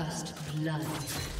First blood.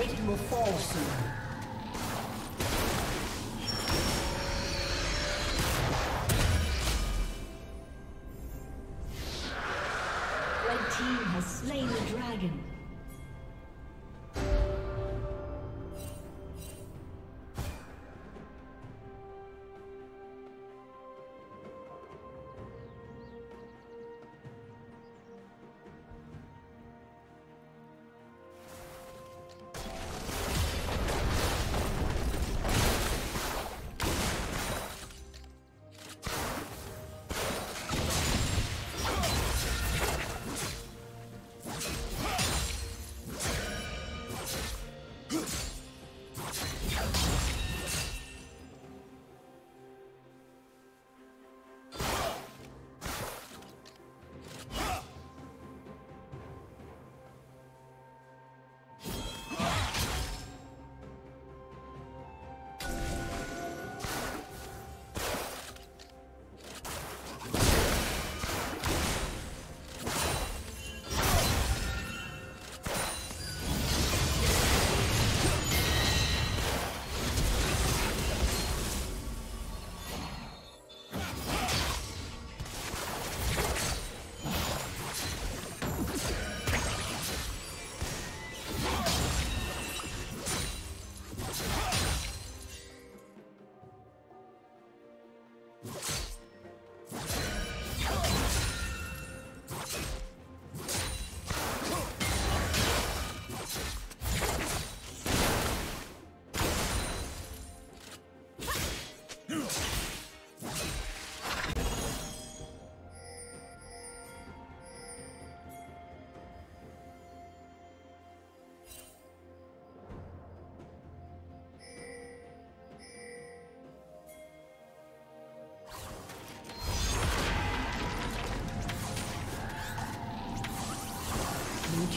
Plating will fall soon. Red team has slain the dragon.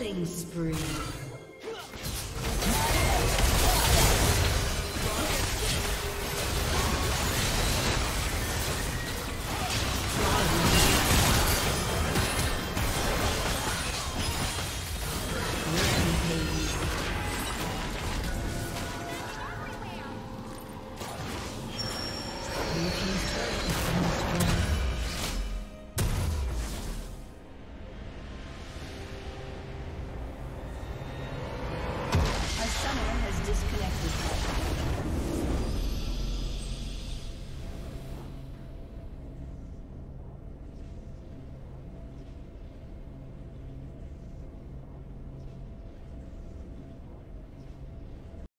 Killing spree.